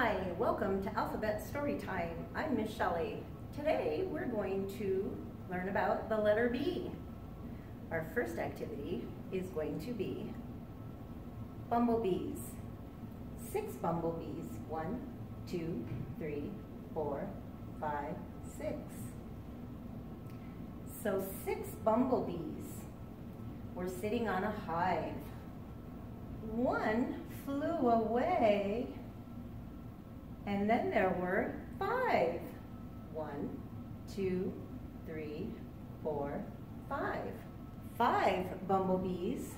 Hi, welcome to Alphabet Storytime. I'm Miss Shelley. Today we're going to learn about the letter B. Our first activity is going to be bumblebees. Six bumblebees. One, two, three, four, five, six. So six bumblebees were sitting on a hive. One flew away and then there were five. One, two, three, four, five. Five bumblebees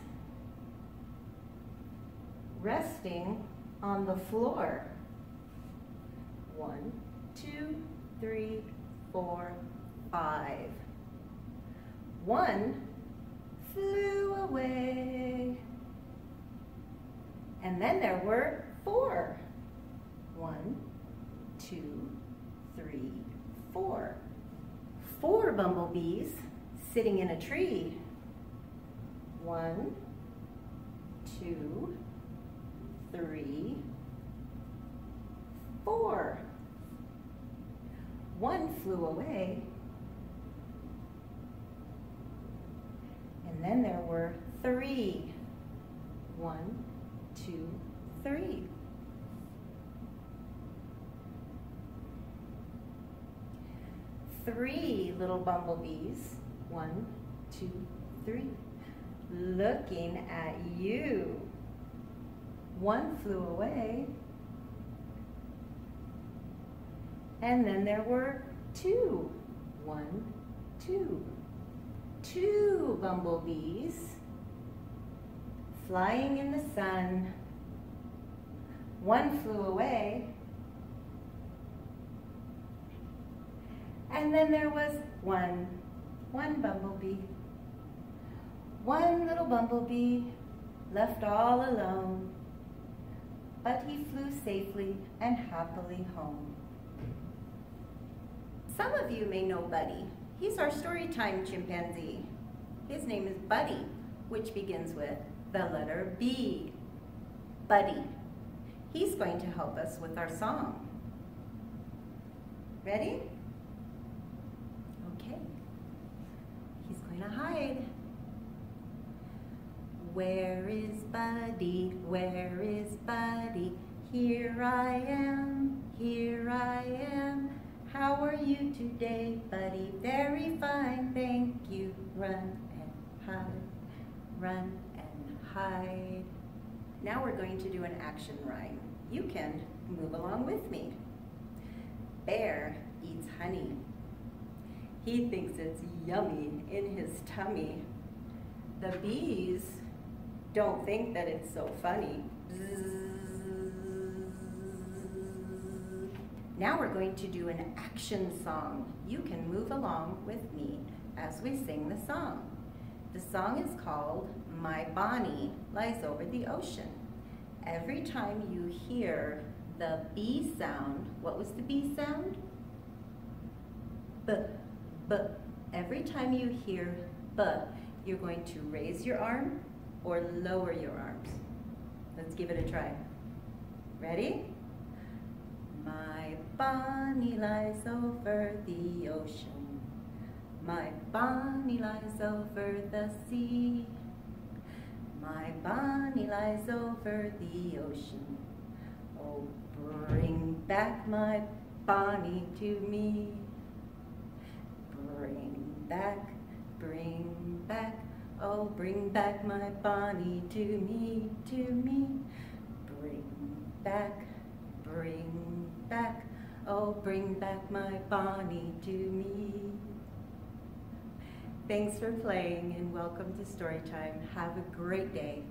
resting on the floor. One, two, three, four, five. One flew away. And then there were four. One, two, three, four. Four bumblebees sitting in a tree. One, two, three, four. One flew away. And then there were three. One, two, three. Three little bumblebees. One, two, three. Looking at you. One flew away. And then there were two. One, two. Two bumblebees flying in the sun. One flew away And then there was one, one bumblebee. One little bumblebee left all alone, but he flew safely and happily home. Some of you may know Buddy. He's our storytime chimpanzee. His name is Buddy, which begins with the letter B. Buddy. He's going to help us with our song. Ready? Gonna hide. Where is Buddy? Where is Buddy? Here I am, here I am. How are you today, Buddy? Very fine, thank you. Run and hide, run and hide. Now we're going to do an action rhyme. You can move along with me. Bear eats honey. He thinks it's yummy in his tummy. The bees don't think that it's so funny. Now we're going to do an action song. You can move along with me as we sing the song. The song is called My Bonnie Lies Over the Ocean. Every time you hear the B sound, what was the B sound? B but every time you hear but, you're going to raise your arm or lower your arms. Let's give it a try. Ready? My Bonnie lies over the ocean. My Bonnie lies over the sea. My Bonnie lies over the ocean. Oh, bring back my Bonnie to me back, bring back, oh bring back my Bonnie to me, to me. Bring back, bring back, oh bring back my Bonnie to me. Thanks for playing and welcome to Storytime. Have a great day.